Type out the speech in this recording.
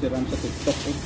To si Ram